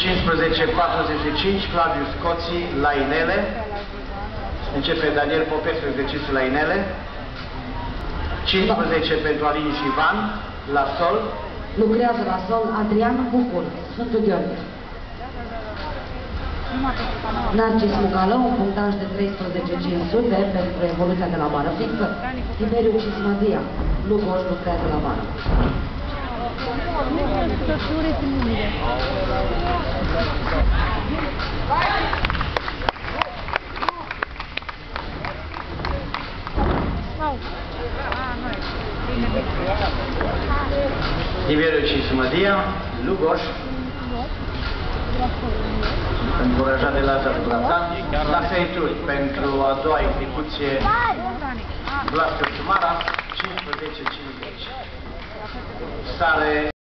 15-45, Claudiu Scoții la inele. Începe Daniel Popescu exercițiul la inele. 15 pentru Alin și Ivan la sol. Lucrează la sol Adrian Bucur, Sfântul Gheorghe. Narcis Mugalău, punctaj de 13.500 pentru evoluția de la bară fixă. Tiberiu Cismadia, Lugoș lucrează la bară. Tiberiu și Sumadia, Lugoș, încurajat de Lazar Plata, la sărituri pentru a doua execuție, Vlastu Sumara, 15-50. Sare